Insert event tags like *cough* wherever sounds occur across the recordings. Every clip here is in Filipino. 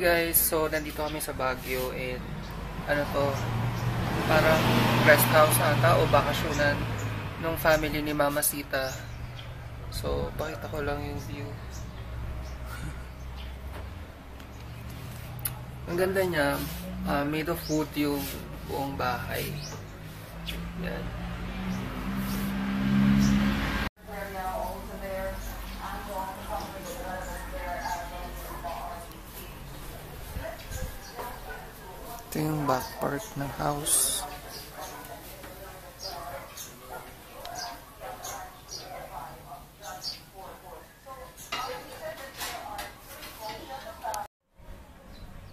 Guys, so nandito kami sa Baguio and ano to, parang rest house ata o bakasyonan ng family ni Mama Sita. So, pakita ko lang yung view. *laughs* Ang ganda niya, ah, made of wood yung buong bahay. Yan. Ito yung back part ng house.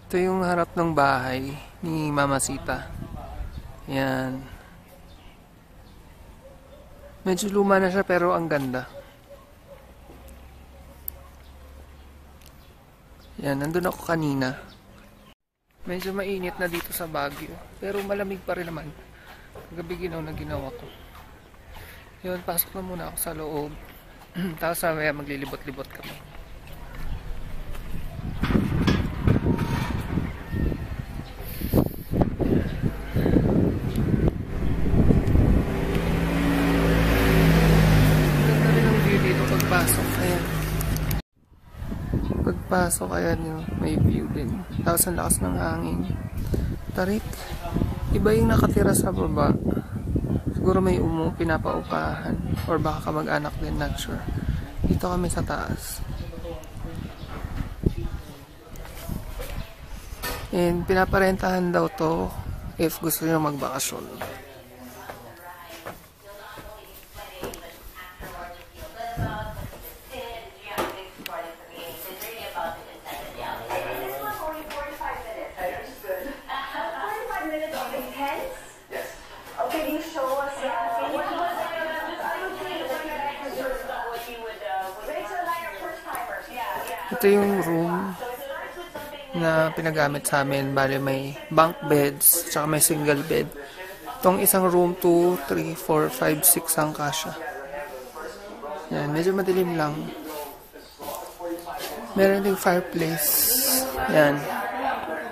Ito yung harap ng bahay ni Mama Sita. Yan. Medyo luma na siya pero ang ganda. Yan, nandun ako kanina. Medyo mainit na dito sa Baguio. Pero malamig pa rin naman. Gabi ginaw na ginawa ko. Yun, pasok na muna ako sa loob. *clears throat* Tapos mamaya maglilibot-libot kami. Ganda rin ang view dito pagpasok. Ayan. Pagpasok, ayan yung may view din. Tapos ang lakas ng hangin. Tarik. Iba yung nakatira sa baba. Siguro may umu, pinapaupahan. Or baka kamag-anak din, not sure. Dito kami sa taas. And pinaparentahan daw to if gusto nyo magbakasyon. Okay, can you show us uh, what was Rachel and I are first timers. Yeah, yeah. Ito yung room na pinagamit sa amin. Bale, may bunk beds, tsaka may single bed. Itong isang room, 2, 3, 4, 5, 6 ang kasha. Yan, medyo madilim lang. Meron ding fireplace. Yan.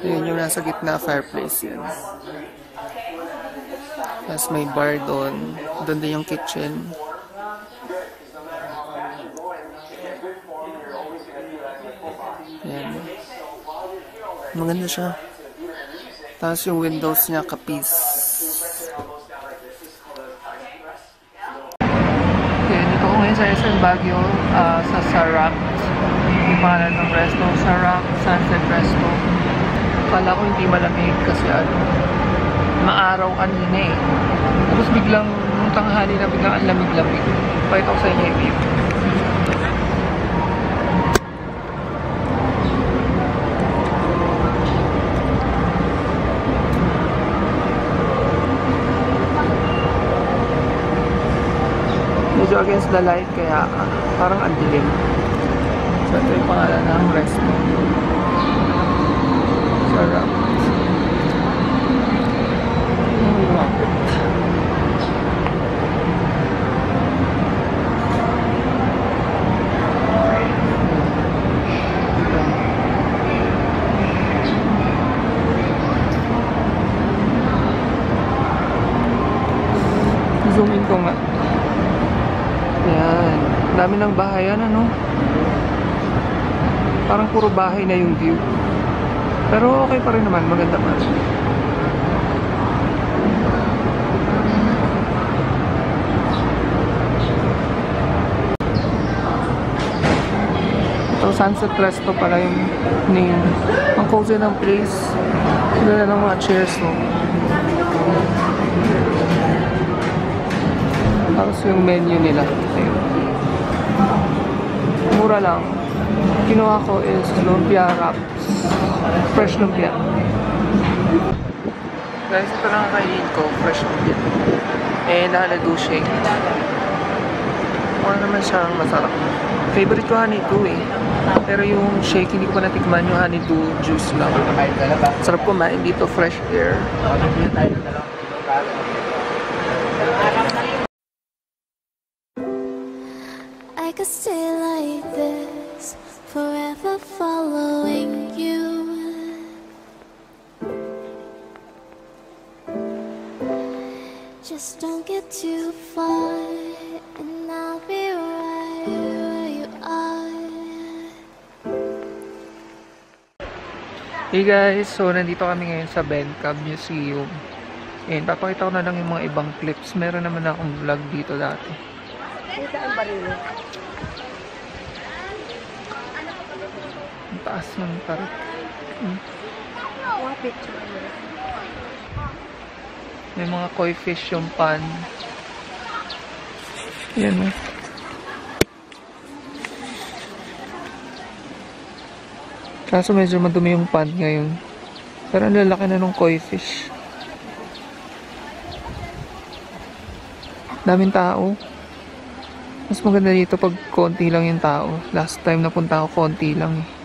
Yun yung nasa gitna fireplace. Yan. Tapos may bar doon. Doon din yung kitchen. Maganda siya. Tapos yung windows niya kapis. Okay, dito ko ngayon sa SM Baguio ah, sa Sarap. Yung pangalan ng resto, Sarap Sunset Resto. Kala ko hindi malamig kasi ano, maaraw kanina eh. Tapos biglang, nung tanghali na biglang ang lamig-lamig. Pakita ko sa inyo yung view. Medyo against the light kaya ah, parang ang dilim. So ito yung pangalan ng resto. Sarap. Sarap. Zoom in ko nga. Yan. Dami ng bahayan, ano? Parang puro bahay na yung view. Pero okay pa rin naman. Maganda pa. Ito, Sunset Resto pala yung name. Ang cozy ng place. Ganda ng mga chairs, no? Tapos yung menu nila. Ayun. Mura lang. Ginawa ko is lumpia wraps. Fresh lumpia. Guys, ito lang ang kainin ko. Fresh lumpia. Eh, nahalado shake. Mukha naman siyang masarap. Favorite ko honeydew eh. Pero yung shake, hindi ko pa natikman yung honeydew juice lang. Sarap kumain dito, fresh air. Just don't get too far, and I'll be right where you are. Hey guys, so nandito kami ngayon sa Bencab Museum. And papakita ko na lang yung mga ibang clips. Meron naman akong vlog dito dati. Ang taas ng tarik. Hmm. May mga koi fish yung pan. Yan o. Kaso medyo madumi yung pan ngayon. Pero ang lalaki na nung koi fish. Daming tao. Mas maganda dito pag konti lang yung tao. Last time na punta ako, konti lang eh.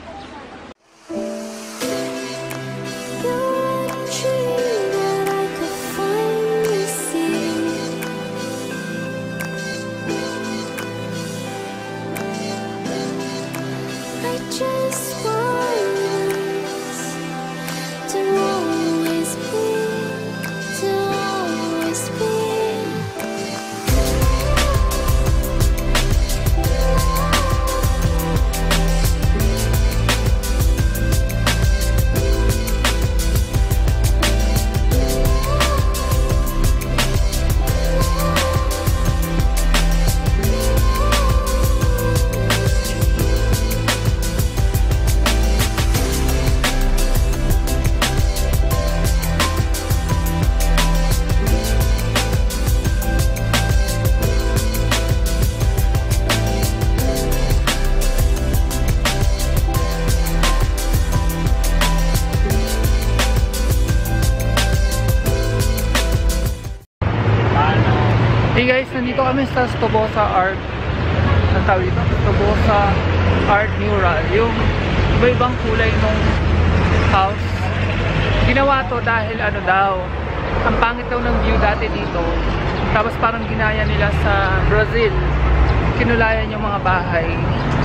Sa Stobosa Art. Ang tawag dito? Stobosa Art Mural. Yung iba-ibang kulay nung house. Ginawa to dahil ano daw, ang pangit daw ng view dati dito. Tapos parang ginaya nila sa Brazil. Kinulayan yung mga bahay.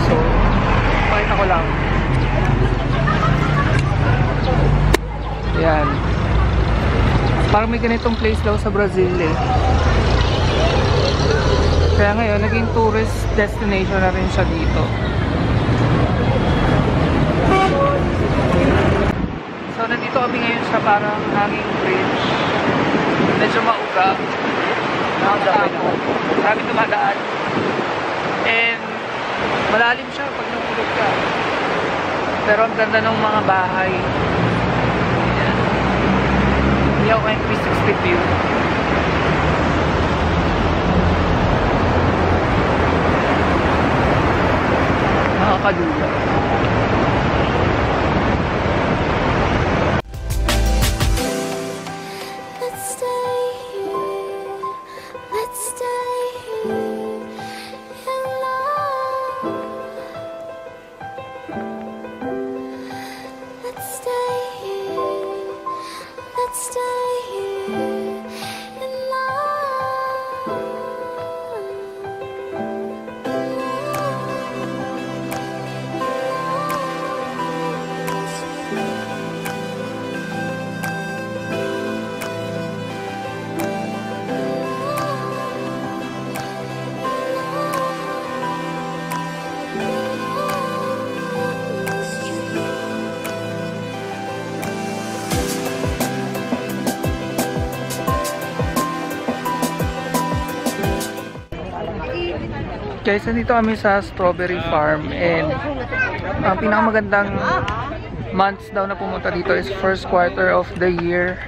So, pakita ko lang. Yan. Parang may ganitong place daw sa Brazil eh. Kaya ngayon, naging tourist destination na rin siya dito. So, nandito kami ngayon sa parang hanging bridge. Medyo mauga. Nakakatako. Marami dumadaan. And, malalim siya pag nagulog ka. Pero ang ganda ng mga bahay. Hindi ako kayong 360 view. का जुड़िया Guys, nandito kami sa strawberry farm and ang pinakamagandang months daw na pumunta dito is first quarter of the year.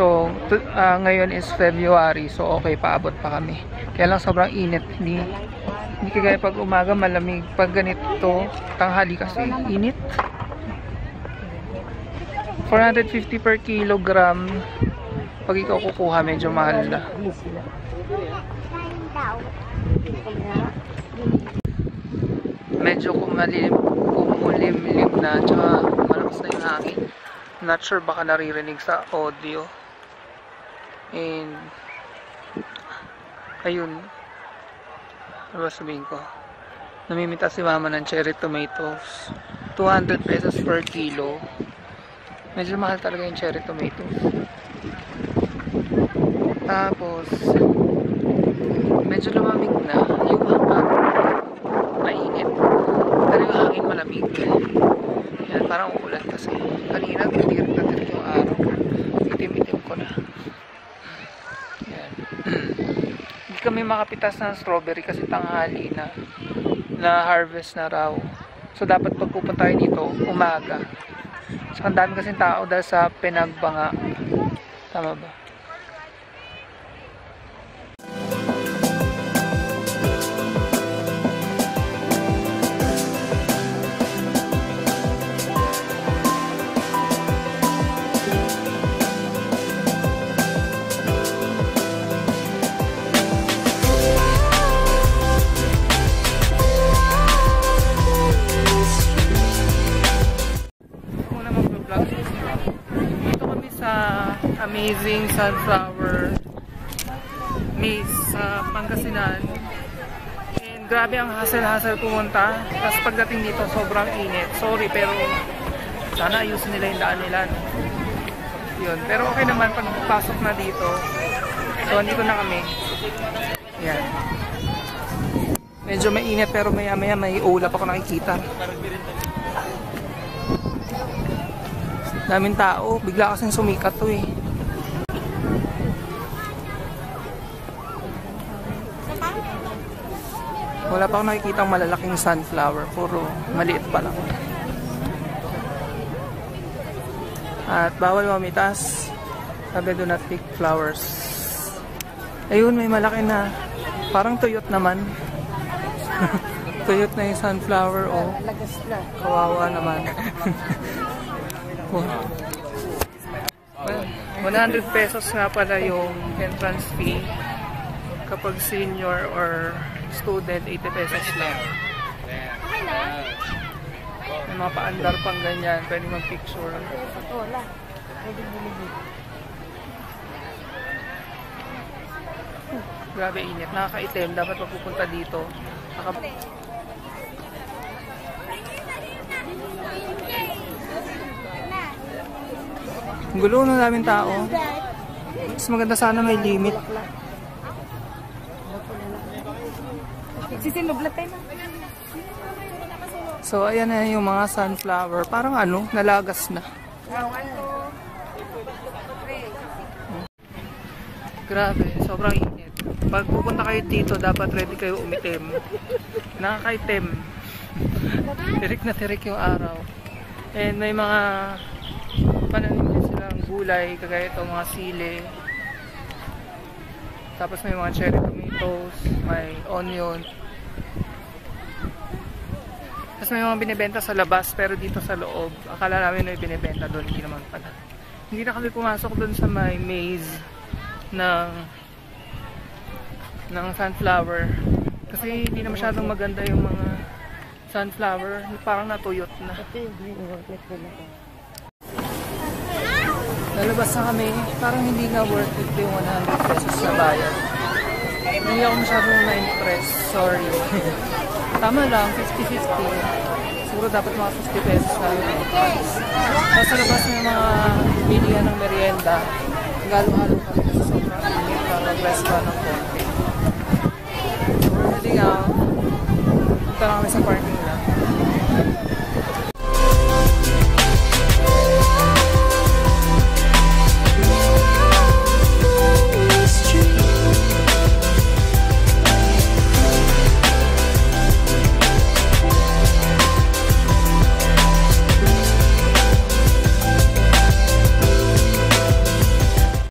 So, ah, ngayon is February. So, okay, paabot pa kami. Kaya lang sobrang init. Hindi, Hindi kagaya pag umaga malamig. Pag ganito, tanghali kasi init. 450 per kilogram. Pag ikaw kukuha, medyo mahal na. Medyo kumalim, kumulimlim na, tsaka malakas na yung hangin. Not sure baka naririnig sa audio. And, ayun. Ano ba sabihin ko? Namimita si mama ng cherry tomatoes. 200 pesos per kilo. Medyo mahal talaga yung cherry tomatoes. Tapos, medyo lumamig na yung hangin. Mainit. Pero yung hangin malamig. Yan, parang uulan kasi. Kanina, tirik na tirik yung araw. Itim-itim ko na. Yan. *clears throat* Hindi kami makapitas ng strawberry kasi tanghali na. Na harvest na raw. So, dapat pag pupunta tayo dito, umaga. So, ang dami kasing tao dahil sa pinagbanga. Tama ba? Sunflower Maze sa Pangasinan. And grabe ang hassle-hassle pumunta. Tapos pagdating dito, sobrang init. Sorry, pero sana ayusin nila yung daan nila. Yun. Pero okay naman pag pasok na dito. So, andito na kami. Yan. Medyo mainit pero maya maya may ulap ako nakikita. Daming tao. Bigla kasing sumikat to eh. Wala pa akong nakikita malalaking sunflower. Puro maliit pa lang. At bawal mamitas. Sabi do not pick flowers. Ayun, may malaki na. Parang tuyot naman. *laughs* tuyot na yung sunflower. Oh. Kawawa naman. *laughs* 100 pesos nga pala yung entrance fee kapag senior or student 80 pesos lang. May mga paandar pang ganyan pwede mag picture grabe init. Nakakaitim. Dapat magpupunta dito. Naka- Gulo na daming tao. Mas maganda sana may limit. So, ayan na yung mga sunflower. Parang ano, nalagas na. Grabe, sobrang init. Pag pupunta kayo dito, dapat ready kayo umitim. Nakakaitim. tirik na tirik yung araw. And may mga pananim din silang gulay, kagaya itong mga sili. Tapos may mga cherry tomatoes, may onion. Tapos may mga binibenta sa labas, pero dito sa loob, akala namin may binibenta doon, hindi naman pala. Hindi na kami pumasok doon sa may maze ng ng sunflower. Kasi hindi na masyadong maganda yung mga sunflower, parang natuyot na. Lalabas na kami, parang hindi na worth it yung 100 pesos na bayad. Hindi ako masyadong na-impress, sorry. Tama lang, 50-50. Siguro dapat mga 50 pesos na. Tapos sa labas may mga bilihan ng merienda. Galo-halo kami kasi sobrang init para mag-rest pa ng konti. Heading out. Punta na kami sa parking lot.